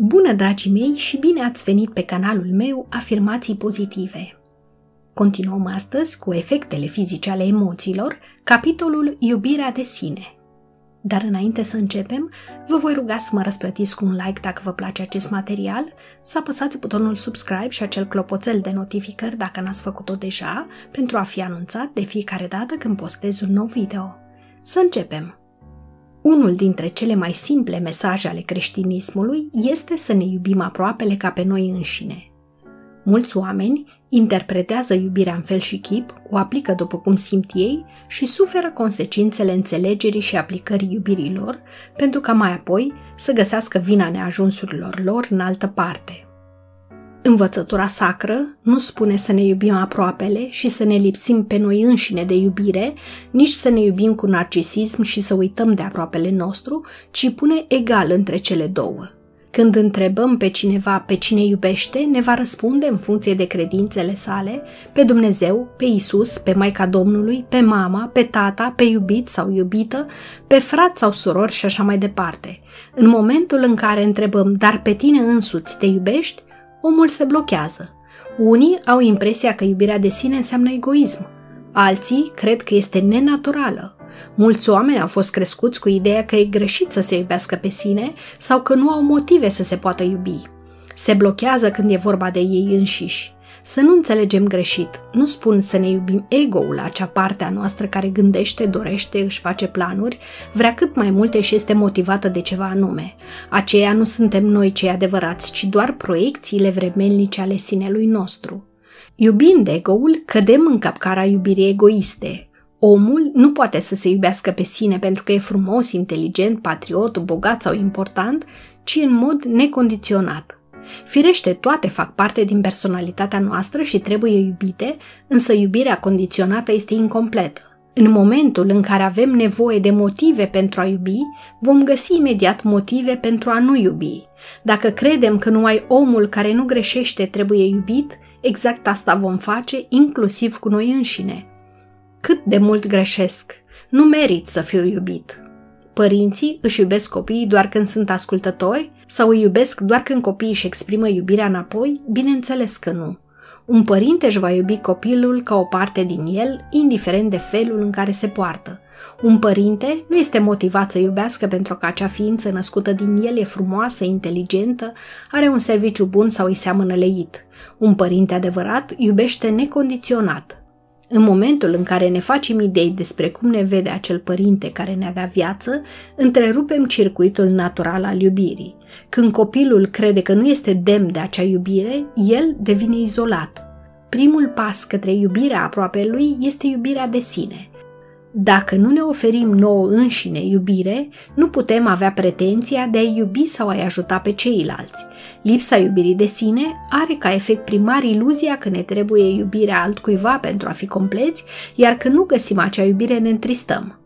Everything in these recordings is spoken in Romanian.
Bună, dragii mei, și bine ați venit pe canalul meu Afirmații Pozitive. Continuăm astăzi cu efectele fizice ale emoțiilor, capitolul Iubirea de sine. Dar înainte să începem, vă voi ruga să mă răsplătiți cu un like dacă vă place acest material, să apăsați butonul subscribe și acel clopoțel de notificări dacă n-ați făcut-o deja, pentru a fi anunțat de fiecare dată când postez un nou video. Să începem! Unul dintre cele mai simple mesaje ale creștinismului este să ne iubim aproapele ca pe noi înșine. Mulți oameni interpretează iubirea în fel și chip, o aplică după cum simt ei și suferă consecințele înțelegerii și aplicării iubirilor, pentru ca mai apoi să găsească vina neajunsurilor lor în altă parte. Învățătura sacră nu spune să ne iubim aproapele și să ne lipsim pe noi înșine de iubire, nici să ne iubim cu narcisism și să uităm de aproapele nostru, ci pune egal între cele două. Când întrebăm pe cineva pe cine iubește, ne va răspunde în funcție de credințele sale, pe Dumnezeu, pe Isus, pe Maica Domnului, pe mama, pe tata, pe iubit sau iubită, pe frat sau surori și așa mai departe. În momentul în care întrebăm, dar pe tine însuți te iubești, omul se blochează. Unii au impresia că iubirea de sine înseamnă egoism, alții cred că este nenaturală. Mulți oameni au fost crescuți cu ideea că e greșit să se iubească pe sine sau că nu au motive să se poată iubi. Se blochează când e vorba de ei înșiși. Să nu înțelegem greșit. Nu spun să ne iubim ego-ul, acea parte a noastră care gândește, dorește, își face planuri, vrea cât mai multe și este motivată de ceva anume. Aceia nu suntem noi cei adevărați, ci doar proiecțiile vremelnice ale sinelui nostru. Iubind ego-ul, cădem în capcara iubirii egoiste. Omul nu poate să se iubească pe sine pentru că e frumos, inteligent, patriot, bogat sau important, ci în mod necondiționat. Firește, toate fac parte din personalitatea noastră și trebuie iubite, însă iubirea condiționată este incompletă. În momentul în care avem nevoie de motive pentru a iubi, vom găsi imediat motive pentru a nu iubi. Dacă credem că numai omul care nu greșește trebuie iubit, exact asta vom face, inclusiv cu noi înșine. Cât de mult greșesc! Nu merit să fiu iubit. Părinții își iubesc copiii doar când sunt ascultători sau îi iubesc doar când copiii își exprimă iubirea înapoi? Bineînțeles că nu. Un părinte își va iubi copilul ca o parte din el, indiferent de felul în care se poartă. Un părinte nu este motivat să iubească pentru că acea ființă născută din el e frumoasă, inteligentă, are un serviciu bun sau îi seamănă leit. Un părinte adevărat iubește necondiționat, în momentul în care ne facem idei despre cum ne vede acel părinte care ne-a dat viață, întrerupem circuitul natural al iubirii. Când copilul crede că nu este demn de acea iubire, el devine izolat. Primul pas către iubirea aproape lui este iubirea de sine – dacă nu ne oferim nouă înșine iubire, nu putem avea pretenția de a iubi sau a-i ajuta pe ceilalți. Lipsa iubirii de sine are ca efect primar iluzia că ne trebuie iubirea altcuiva pentru a fi compleți, iar când nu găsim acea iubire ne întristăm.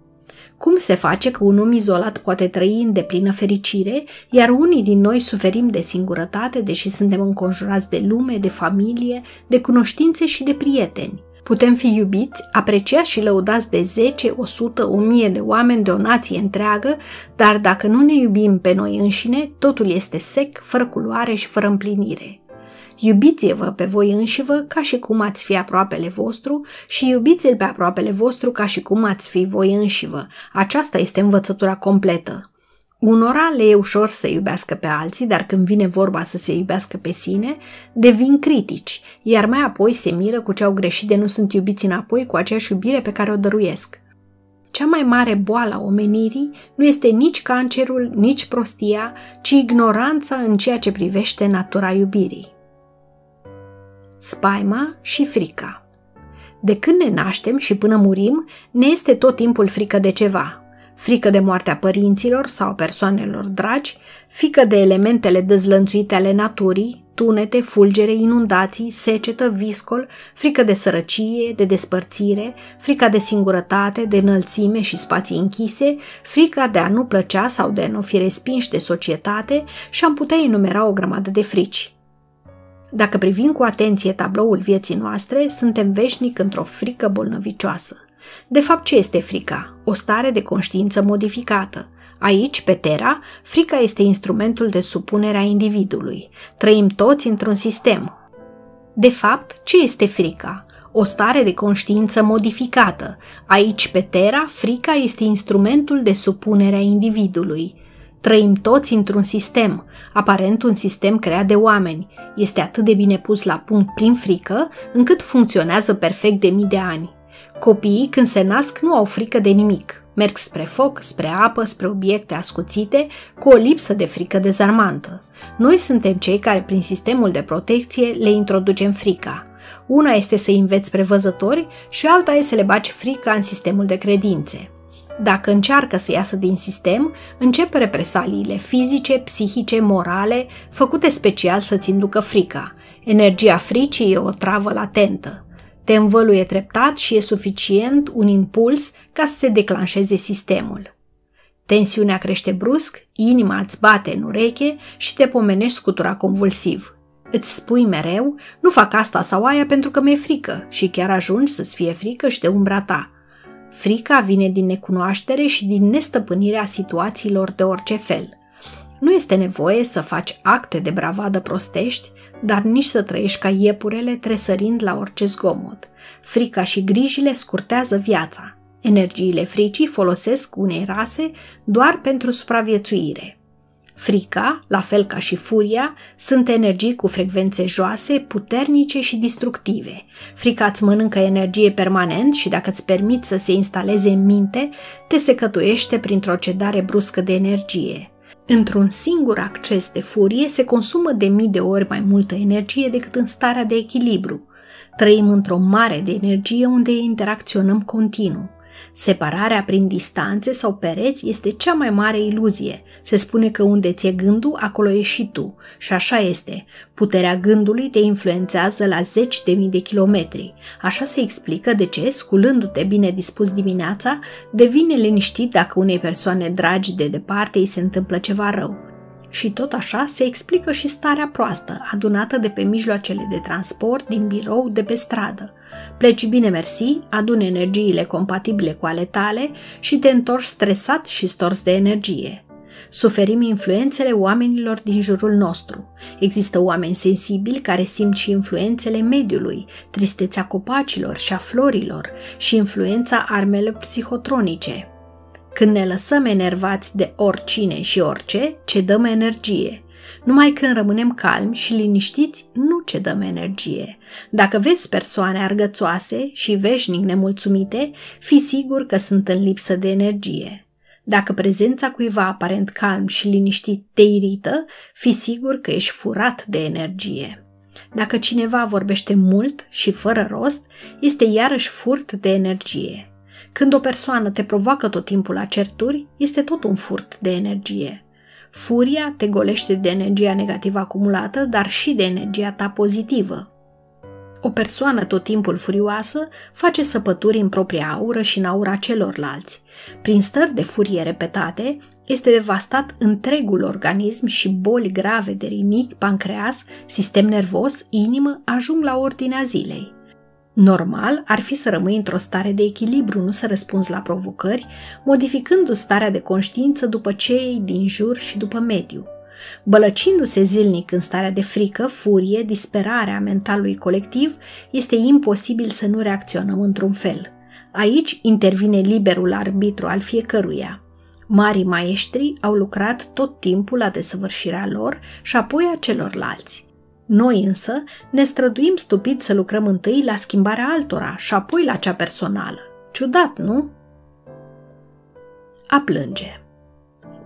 Cum se face că un om izolat poate trăi în deplină fericire, iar unii din noi suferim de singurătate, deși suntem înconjurați de lume, de familie, de cunoștințe și de prieteni? Putem fi iubiți, apreciați și lăudați de 10, 100, 1000 de oameni de o nație întreagă, dar dacă nu ne iubim pe noi înșine, totul este sec, fără culoare și fără împlinire. Iubiți-vă pe voi înșivă ca și cum ați fi aproapele vostru și iubiți-l pe aproapele vostru ca și cum ați fi voi înșivă. Aceasta este învățătura completă. Unora le e ușor să iubească pe alții, dar când vine vorba să se iubească pe sine, devin critici, iar mai apoi se miră cu ce au greșit de nu sunt iubiți înapoi cu aceeași iubire pe care o dăruiesc. Cea mai mare boală a omenirii nu este nici cancerul, nici prostia, ci ignoranța în ceea ce privește natura iubirii. Spaima și frica De când ne naștem și până murim, ne este tot timpul frică de ceva – frică de moartea părinților sau persoanelor dragi, frică de elementele dezlănțuite ale naturii, tunete, fulgere, inundații, secetă, viscol, frică de sărăcie, de despărțire, frica de singurătate, de înălțime și spații închise, frica de a nu plăcea sau de a nu fi respinși de societate și am putea enumera o grămadă de frici. Dacă privim cu atenție tabloul vieții noastre, suntem veșnic într-o frică bolnăvicioasă – de fapt, ce este frica? O stare de conștiință modificată. Aici, pe Terra, frica este instrumentul de supunere a individului. Trăim toți într-un sistem. De fapt, ce este frica? O stare de conștiință modificată. Aici, pe Terra, frica este instrumentul de supunere a individului. Trăim toți într-un sistem, aparent un sistem creat de oameni. Este atât de bine pus la punct prin frică, încât funcționează perfect de mii de ani. Copiii, când se nasc, nu au frică de nimic. Merg spre foc, spre apă, spre obiecte ascuțite, cu o lipsă de frică dezarmantă. Noi suntem cei care, prin sistemul de protecție, le introducem frica. Una este să înveți prevăzători și alta este să le baci frica în sistemul de credințe. Dacă încearcă să iasă din sistem, încep represaliile fizice, psihice, morale, făcute special să-ți inducă frica. Energia fricii e o travă latentă. Te învăluie treptat și e suficient un impuls ca să se declanșeze sistemul. Tensiunea crește brusc, inima îți bate în ureche și te pomenești scutura convulsiv. Îți spui mereu, nu fac asta sau aia pentru că mi-e frică și chiar ajungi să-ți fie frică și de umbra ta. Frica vine din necunoaștere și din nestăpânirea situațiilor de orice fel. Nu este nevoie să faci acte de bravadă prostești, dar nici să trăiești ca iepurele tresărind la orice zgomot. Frica și grijile scurtează viața. Energiile fricii folosesc unei rase doar pentru supraviețuire. Frica, la fel ca și furia, sunt energii cu frecvențe joase, puternice și destructive. Frica îți mănâncă energie permanent și dacă îți permit să se instaleze în minte, te secătuiește printr-o cedare bruscă de energie. Într-un singur acces de furie se consumă de mii de ori mai multă energie decât în starea de echilibru. Trăim într-o mare de energie unde interacționăm continuu. Separarea prin distanțe sau pereți este cea mai mare iluzie. Se spune că unde ți-e gândul, acolo e și tu. Și așa este. Puterea gândului te influențează la zeci de mii de kilometri. Așa se explică de ce, sculându-te bine dispus dimineața, devine liniștit dacă unei persoane dragi de departe îi se întâmplă ceva rău. Și tot așa se explică și starea proastă, adunată de pe mijloacele de transport, din birou, de pe stradă. Pleci bine mersi, adune energiile compatibile cu ale tale și te întorci stresat și stors de energie. Suferim influențele oamenilor din jurul nostru. Există oameni sensibili care simt și influențele mediului, tristețea copacilor și a florilor și influența armelor psihotronice. Când ne lăsăm enervați de oricine și orice, cedăm energie. Numai când rămânem calmi și liniștiți, nu cedăm energie. Dacă vezi persoane argățoase și veșnic nemulțumite, fi sigur că sunt în lipsă de energie. Dacă prezența cuiva aparent calm și liniștit te irită, fi sigur că ești furat de energie. Dacă cineva vorbește mult și fără rost, este iarăși furt de energie. Când o persoană te provoacă tot timpul la certuri, este tot un furt de energie. Furia te golește de energia negativă acumulată, dar și de energia ta pozitivă. O persoană tot timpul furioasă face săpături în propria aură și în aura celorlalți. Prin stări de furie repetate, este devastat întregul organism și boli grave de rinichi, pancreas, sistem nervos, inimă ajung la ordinea zilei. Normal ar fi să rămâi într-o stare de echilibru, nu să răspunzi la provocări, modificându starea de conștiință după cei din jur și după mediu. Bălăcindu-se zilnic în starea de frică, furie, disperare a mentalului colectiv, este imposibil să nu reacționăm într-un fel. Aici intervine liberul arbitru al fiecăruia. Marii maestri au lucrat tot timpul la desăvârșirea lor și apoi a celorlalți. Noi însă ne străduim stupid să lucrăm întâi la schimbarea altora și apoi la cea personală. Ciudat, nu? A plânge.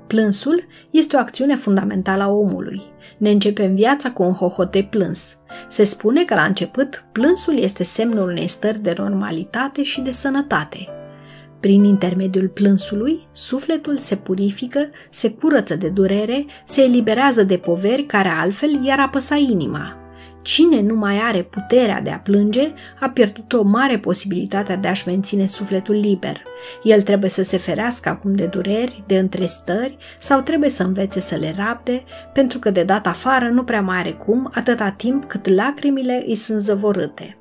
Plânsul este o acțiune fundamentală a omului. Ne începem viața cu un hohote plâns. Se spune că la început plânsul este semnul unei stări de normalitate și de sănătate. Prin intermediul plânsului, sufletul se purifică, se curăță de durere, se eliberează de poveri care altfel i-ar apăsa inima. Cine nu mai are puterea de a plânge, a pierdut o mare posibilitate de a-și menține sufletul liber. El trebuie să se ferească acum de dureri, de întrestări sau trebuie să învețe să le rabde, pentru că de dat afară nu prea mai are cum atâta timp cât lacrimile îi sunt zăvorâte.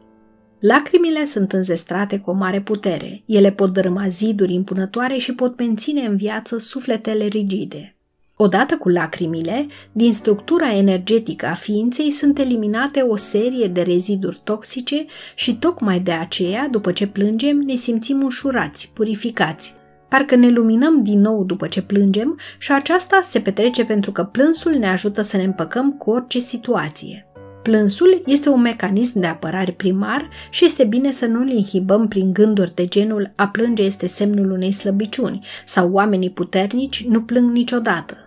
Lacrimile sunt înzestrate cu o mare putere. Ele pot dărâma ziduri impunătoare și pot menține în viață sufletele rigide. Odată cu lacrimile, din structura energetică a ființei sunt eliminate o serie de reziduri toxice și tocmai de aceea, după ce plângem, ne simțim ușurați, purificați. Parcă ne luminăm din nou după ce plângem și aceasta se petrece pentru că plânsul ne ajută să ne împăcăm cu orice situație. Plânsul este un mecanism de apărare primar și este bine să nu-l inhibăm prin gânduri de genul a plânge este semnul unei slăbiciuni sau oamenii puternici nu plâng niciodată.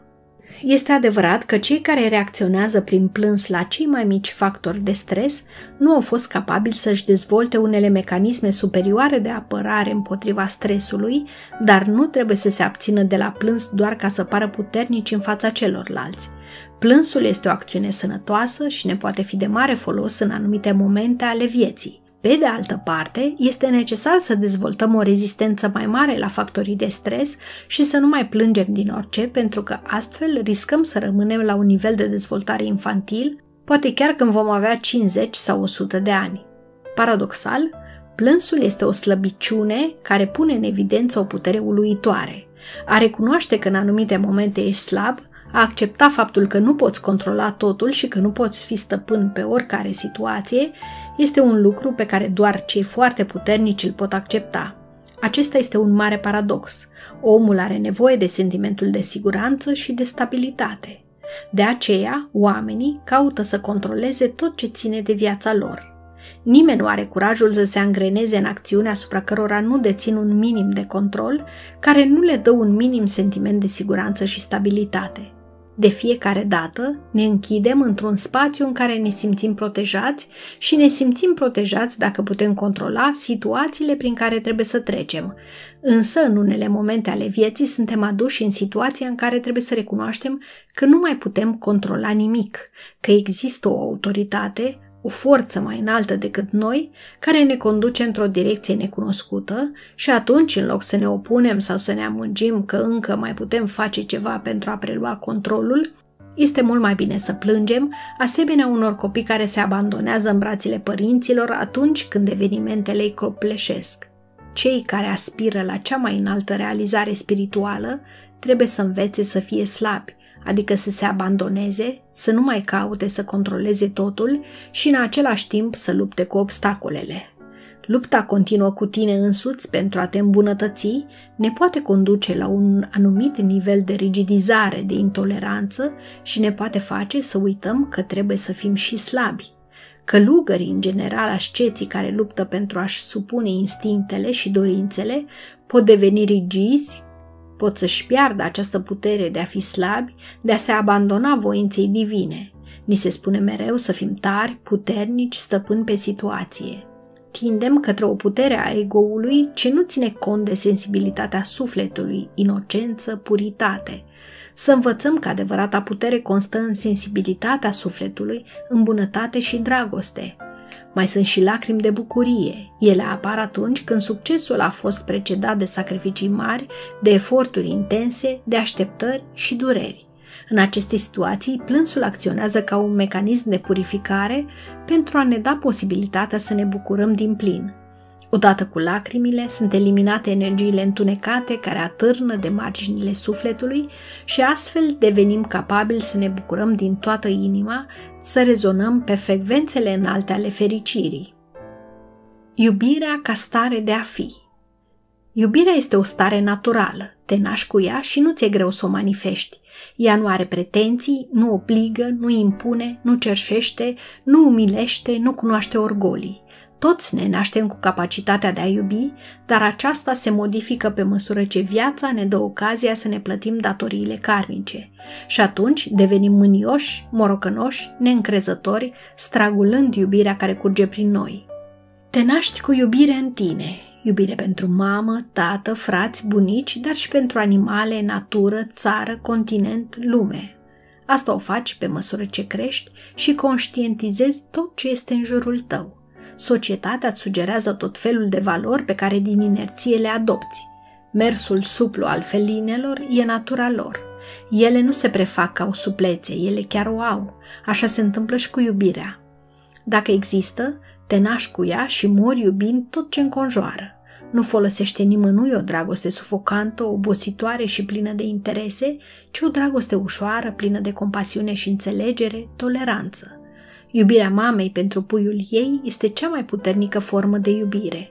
Este adevărat că cei care reacționează prin plâns la cei mai mici factori de stres nu au fost capabili să-și dezvolte unele mecanisme superioare de apărare împotriva stresului, dar nu trebuie să se abțină de la plâns doar ca să pară puternici în fața celorlalți. Plânsul este o acțiune sănătoasă și ne poate fi de mare folos în anumite momente ale vieții. Pe de altă parte, este necesar să dezvoltăm o rezistență mai mare la factorii de stres și să nu mai plângem din orice, pentru că astfel riscăm să rămânem la un nivel de dezvoltare infantil, poate chiar când vom avea 50 sau 100 de ani. Paradoxal, plânsul este o slăbiciune care pune în evidență o putere uluitoare. A recunoaște că în anumite momente ești slab a accepta faptul că nu poți controla totul și că nu poți fi stăpân pe oricare situație este un lucru pe care doar cei foarte puternici îl pot accepta. Acesta este un mare paradox. Omul are nevoie de sentimentul de siguranță și de stabilitate. De aceea, oamenii caută să controleze tot ce ține de viața lor. Nimeni nu are curajul să se angreneze în acțiune asupra cărora nu dețin un minim de control, care nu le dă un minim sentiment de siguranță și stabilitate. De fiecare dată ne închidem într-un spațiu în care ne simțim protejați și ne simțim protejați dacă putem controla situațiile prin care trebuie să trecem. Însă, în unele momente ale vieții, suntem aduși în situația în care trebuie să recunoaștem că nu mai putem controla nimic, că există o autoritate, o forță mai înaltă decât noi, care ne conduce într-o direcție necunoscută și atunci, în loc să ne opunem sau să ne amângim că încă mai putem face ceva pentru a prelua controlul, este mult mai bine să plângem, asemenea unor copii care se abandonează în brațele părinților atunci când evenimentele îi copleșesc. Cei care aspiră la cea mai înaltă realizare spirituală trebuie să învețe să fie slabi, adică să se abandoneze, să nu mai caute să controleze totul și în același timp să lupte cu obstacolele. Lupta continuă cu tine însuți pentru a te îmbunătăți ne poate conduce la un anumit nivel de rigidizare, de intoleranță și ne poate face să uităm că trebuie să fim și slabi. Călugării, în general asceții care luptă pentru a-și supune instinctele și dorințele, pot deveni rigizi, pot să-și piardă această putere de a fi slabi, de a se abandona voinței divine. Ni se spune mereu să fim tari, puternici, stăpâni pe situație. Tindem către o putere a egoului ce nu ține cont de sensibilitatea sufletului, inocență, puritate. Să învățăm că adevărata putere constă în sensibilitatea sufletului, în bunătate și dragoste, mai sunt și lacrimi de bucurie. Ele apar atunci când succesul a fost precedat de sacrificii mari, de eforturi intense, de așteptări și dureri. În aceste situații, plânsul acționează ca un mecanism de purificare pentru a ne da posibilitatea să ne bucurăm din plin. Odată cu lacrimile, sunt eliminate energiile întunecate care atârnă de marginile sufletului și astfel devenim capabili să ne bucurăm din toată inima, să rezonăm pe frecvențele înalte ale fericirii. Iubirea ca stare de a fi Iubirea este o stare naturală, te naști cu ea și nu ți-e greu să o manifesti. Ea nu are pretenții, nu obligă, nu impune, nu cerșește, nu umilește, nu cunoaște orgolii. Toți ne naștem cu capacitatea de a iubi, dar aceasta se modifică pe măsură ce viața ne dă ocazia să ne plătim datoriile karmice. Și atunci devenim mânioși, morocănoși, neîncrezători, stragulând iubirea care curge prin noi. Te naști cu iubire în tine, iubire pentru mamă, tată, frați, bunici, dar și pentru animale, natură, țară, continent, lume. Asta o faci pe măsură ce crești și conștientizezi tot ce este în jurul tău. Societatea îți sugerează tot felul de valori pe care din inerție le adopți. Mersul suplu al felinelor e natura lor. Ele nu se prefac ca o suplețe, ele chiar o au. Așa se întâmplă și cu iubirea. Dacă există, Te naști cu ea și mori iubind tot ce înconjoară. Nu folosește nimănui o dragoste sufocantă, obositoare și plină de interese, ci o dragoste ușoară, plină de compasiune și înțelegere, toleranță. Iubirea mamei pentru puiul ei este cea mai puternică formă de iubire.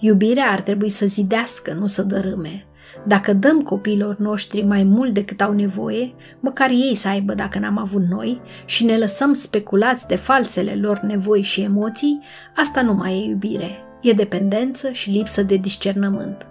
Iubirea ar trebui să zidească, nu să dărâme. Dacă dăm copiilor noștri mai mult decât au nevoie, măcar ei să aibă dacă n-am avut noi, și ne lăsăm speculați de falsele lor nevoi și emoții, asta nu mai e iubire, e dependență și lipsă de discernământ.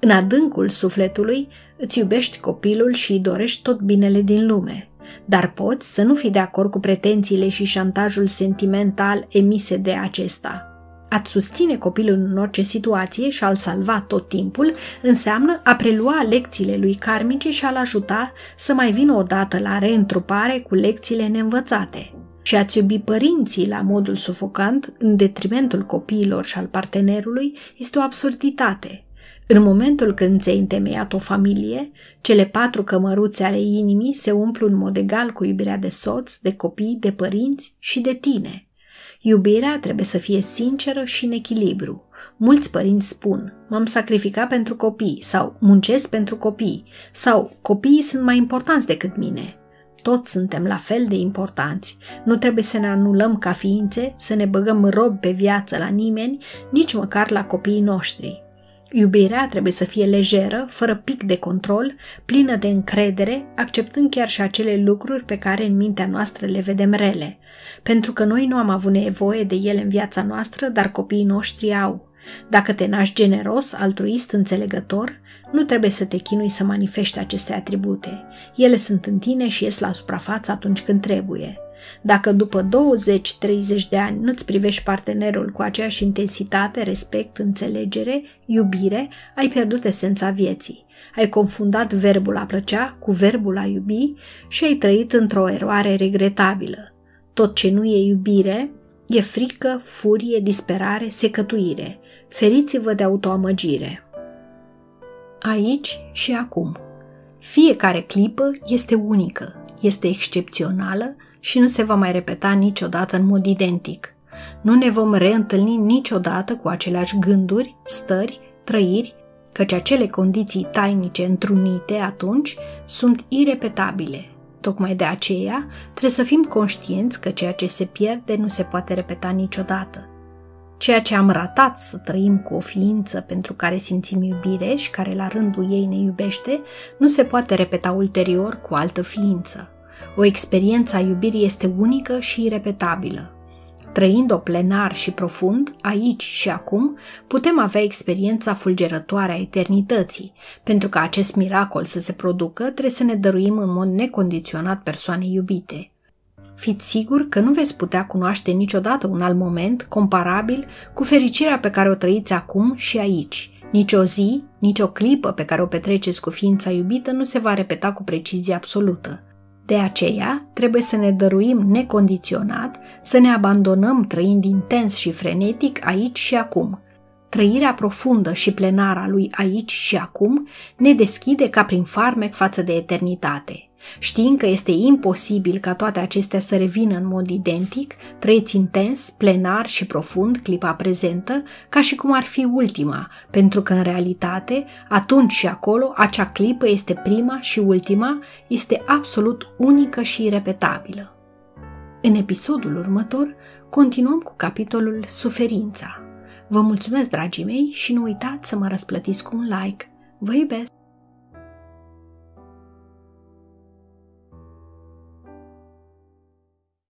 În adâncul sufletului îți iubești copilul și îi dorești tot binele din lume, dar poți să nu fii de acord cu pretențiile și șantajul sentimental emise de acesta. A-ți susține copilul în orice situație și a-l salva tot timpul înseamnă a prelua lecțiile lui karmice și a-l ajuta să mai vină odată la reîntrupare cu lecțiile neînvățate. Și a-ți iubi părinții la modul sufocant, în detrimentul copiilor și al partenerului, este o absurditate. În momentul când ți-ai întemeiat o familie, cele patru cămăruțe ale inimii se umplu în mod egal cu iubirea de soț, de copii, de părinți și de tine – Iubirea trebuie să fie sinceră și în echilibru. Mulți părinți spun, m-am sacrificat pentru copii sau muncesc pentru copii sau copiii sunt mai importanți decât mine. Toți suntem la fel de importanți. Nu trebuie să ne anulăm ca ființe, să ne băgăm rob pe viață la nimeni, nici măcar la copiii noștri. Iubirea trebuie să fie lejeră, fără pic de control, plină de încredere, acceptând chiar și acele lucruri pe care în mintea noastră le vedem rele. Pentru că noi nu am avut nevoie de ele în viața noastră, dar copiii noștri au. Dacă te naști generos, altruist, înțelegător, nu trebuie să te chinui să manifesti aceste atribute. Ele sunt în tine și ies la suprafață atunci când trebuie. Dacă după 20-30 de ani nu-ți privești partenerul cu aceeași intensitate, respect, înțelegere, iubire, ai pierdut esența vieții. Ai confundat verbul a plăcea cu verbul a iubi și ai trăit într-o eroare regretabilă. Tot ce nu e iubire e frică, furie, disperare, secătuire. Feriți-vă de autoamăgire. Aici și acum. Fiecare clipă este unică, este excepțională și nu se va mai repeta niciodată în mod identic. Nu ne vom reîntâlni niciodată cu aceleași gânduri, stări, trăiri, căci acele condiții tainice întrunite atunci sunt irepetabile. Tocmai de aceea trebuie să fim conștienți că ceea ce se pierde nu se poate repeta niciodată. Ceea ce am ratat să trăim cu o ființă pentru care simțim iubire și care la rândul ei ne iubește, nu se poate repeta ulterior cu altă ființă. O experiență a iubirii este unică și irepetabilă. Trăind-o plenar și profund, aici și acum, putem avea experiența fulgerătoare a eternității. Pentru ca acest miracol să se producă, trebuie să ne dăruim în mod necondiționat persoanei iubite. Fiți sigur că nu veți putea cunoaște niciodată un alt moment comparabil cu fericirea pe care o trăiți acum și aici. Nici o zi, nici o clipă pe care o petreceți cu ființa iubită nu se va repeta cu precizie absolută. De aceea, trebuie să ne dăruim necondiționat, să ne abandonăm trăind intens și frenetic aici și acum. Trăirea profundă și plenară a lui aici și acum ne deschide ca prin farmec față de eternitate. Știind că este imposibil ca toate acestea să revină în mod identic, trăiți intens, plenar și profund clipa prezentă, ca și cum ar fi ultima, pentru că în realitate, atunci și acolo, acea clipă este prima și ultima, este absolut unică și irepetabilă. În episodul următor, continuăm cu capitolul Suferința. Vă mulțumesc, dragii mei, și nu uitați să mă răsplătiți cu un like. Vă iubesc!